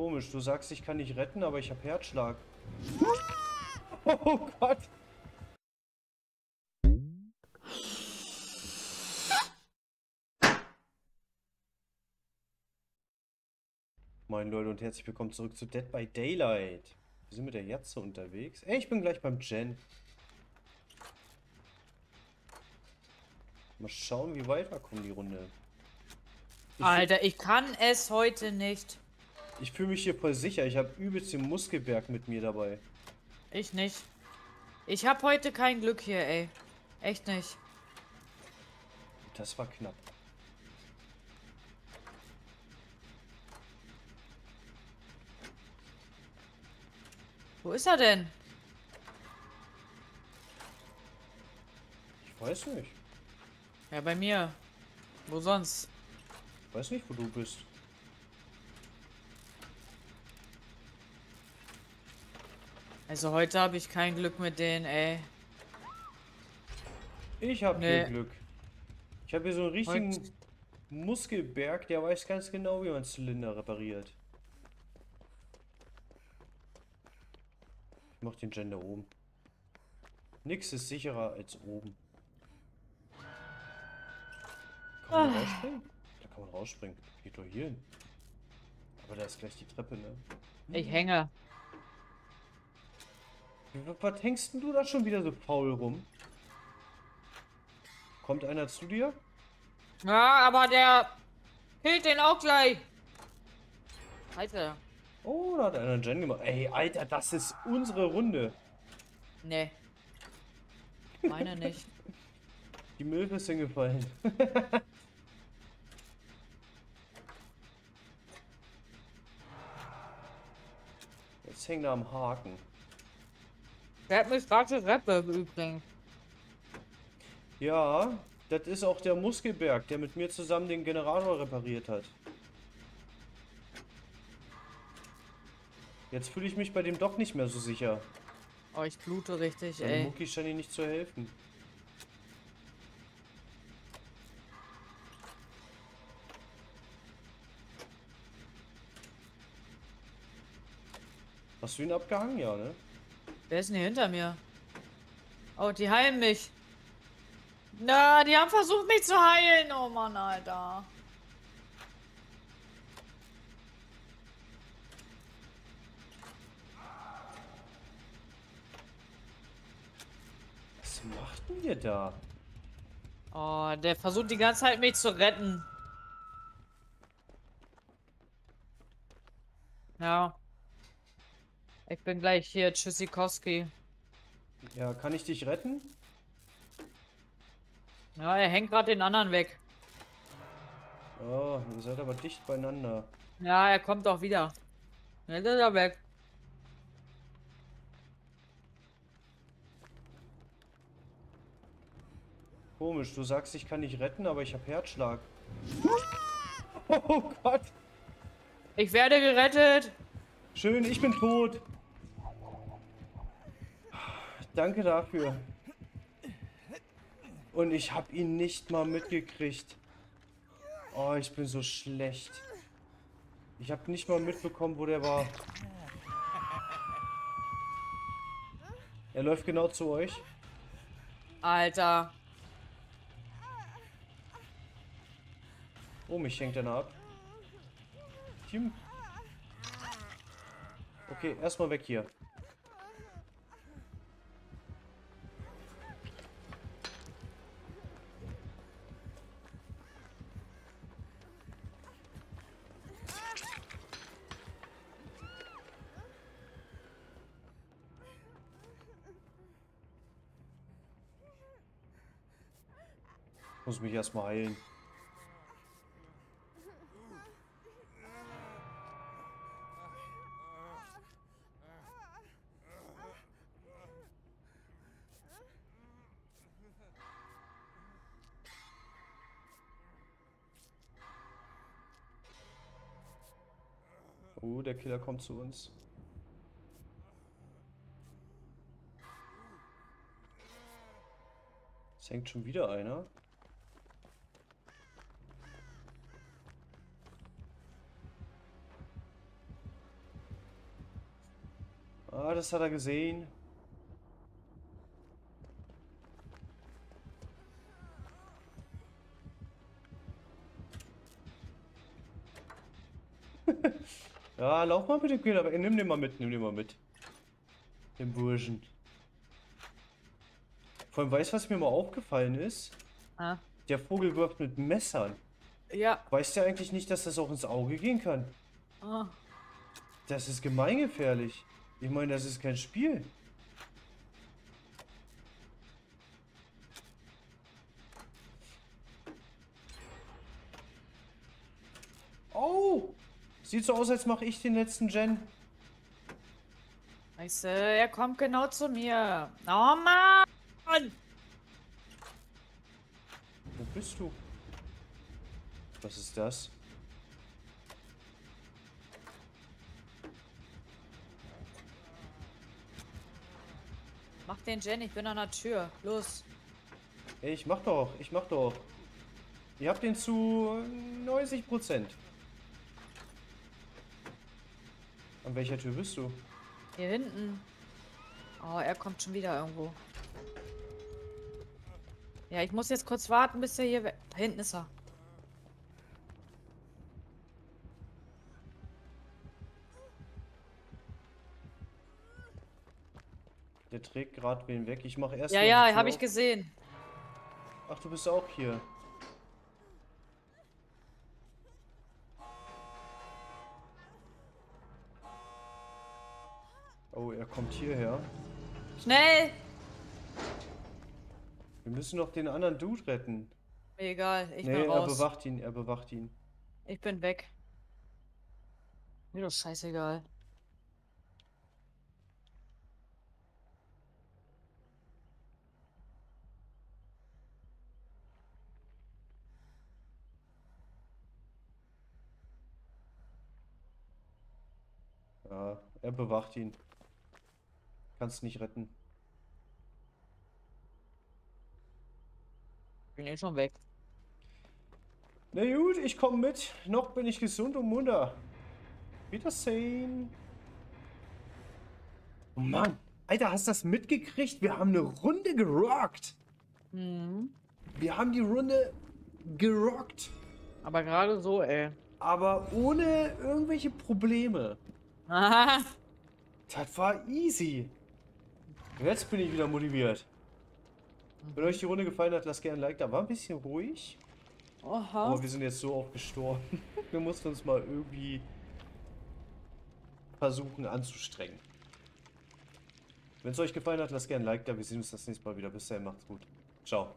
Komisch, du sagst, ich kann dich retten, aber ich habe Herzschlag. Oh Gott. Moin Leute und herzlich willkommen zurück zu Dead by Daylight. Wir sind mit der Jatze unterwegs. Ey, ich bin gleich beim Jen. Mal schauen, wie weit wir kommen die Runde. Ich Alter, ich kann es heute nicht. Ich fühle mich hier voll sicher. Ich habe übelst den Muskelberg mit mir dabei. Ich nicht. Ich habe heute kein Glück hier, ey. Echt nicht. Das war knapp. Wo ist er denn? Ich weiß nicht. Ja, bei mir. Wo sonst? Ich weiß nicht, wo du bist. Also heute habe ich kein Glück mit denen, ey. Ich habe Nee. hier Glück. Ich habe hier so einen richtigen Heute- Muskelberg, der weiß ganz genau, wie man Zylinder repariert. Ich mach den Gen da oben. Nix ist sicherer als oben. Kann man Ah. rausspringen? Da kann man rausspringen. Geht doch hier hin. Aber da ist gleich die Treppe, ne? Ich hänge. Was hängst denn du da schon wieder so faul rum? Kommt einer zu dir? Ja, aber der killt den auch gleich. Alter. Oh, da hat einer einen Gen gemacht. Ey, Alter, das ist unsere Runde. Nee. Meine nicht. Die Milbe ist hingefallen. Jetzt hängt er am Haken. Der hat mich gerade Rappe übrigens. Ja, das ist auch der Muskelberg, der mit mir zusammen den Generator repariert hat. Jetzt fühle ich mich bei dem doch nicht mehr so sicher. Oh, ich blute richtig, Seine ey. Mucki scheint ihm nicht zu helfen. Hast du ihn abgehangen? Ja, ne? Wer ist denn hier hinter mir? Oh, die heilen mich. Na, die haben versucht, mich zu heilen. Oh Mann, Alter. Was macht denn ihr da? Oh, der versucht die ganze Zeit, mich zu retten. Ja. Ich bin gleich hier, Tschüssikowski. Ja, kann ich dich retten? Ja, er hängt gerade den anderen weg. Oh, ihr seid aber dicht beieinander. Ja, er kommt auch wieder. Jetzt ist er weg. Komisch, du sagst, ich kann dich retten, aber ich habe Herzschlag. Oh Gott. Ich werde gerettet. Schön, ich bin tot. Danke dafür. Und ich habe ihn nicht mal mitgekriegt. Oh, ich bin so schlecht. Ich habe nicht mal mitbekommen, wo der war. Er läuft genau zu euch. Alter. Oh, mich hängt einer ab. Team. Okay, erstmal weg hier. Muss mich erstmal heilen. Oh, der Killer kommt zu uns. Es hängt schon wieder einer. Das hat er gesehen. ja, lauf mal mit dem Kind, aber nimm den mal mit, nimm den mal mit. Den Burschen. Vor allem, weißt du, was mir mal aufgefallen ist? Ah. Der Vogel wirft mit Messern. Ja. Weißt du eigentlich nicht, dass das auch ins Auge gehen kann? Ah. Das ist gemeingefährlich. Ich meine, das ist kein Spiel. Oh! Sieht so aus, als mache ich den letzten Gen. Du, er kommt genau zu mir. Oh Mann! Wo bist du? Was ist das? Mach den Jen, ich bin an der Tür. Los. Ich mach doch, ich mach doch. Ihr habt den zu 90 Prozent. An welcher Tür bist du? Hier hinten. Oh, er kommt schon wieder irgendwo. Ja, ich muss jetzt kurz warten, bis er hier. Da hinten ist er. Der trägt gerade wen weg. Ich mach erst Ja, ja, habe ich gesehen. Ach, du bist auch hier. Oh, er kommt hierher. Schnell! Wir müssen noch den anderen Dude retten. Egal, ich nee, bin er raus. bewacht ihn, er bewacht ihn. Ich bin weg. Mir doch scheißegal. Ja, er bewacht ihn. Kannst nicht retten. Bin eh schon weg. Na gut, ich komme mit. Noch bin ich gesund und munter. Wiedersehen. Oh Mann. Alter, hast du das mitgekriegt? Wir haben eine Runde gerockt. Mhm. Wir haben die Runde gerockt. Aber gerade so, ey. Aber ohne irgendwelche Probleme. Aha. Das war easy. Jetzt bin ich wieder motiviert. Wenn euch die Runde gefallen hat, lasst gerne ein Like da. War ein bisschen ruhig. Oha. Aber wir sind jetzt so oft gestorben. Wir mussten uns mal irgendwie versuchen anzustrengen. Wenn es euch gefallen hat, lasst gerne ein Like da. Wir sehen uns das nächste Mal wieder. Bis dahin, macht's gut. Ciao.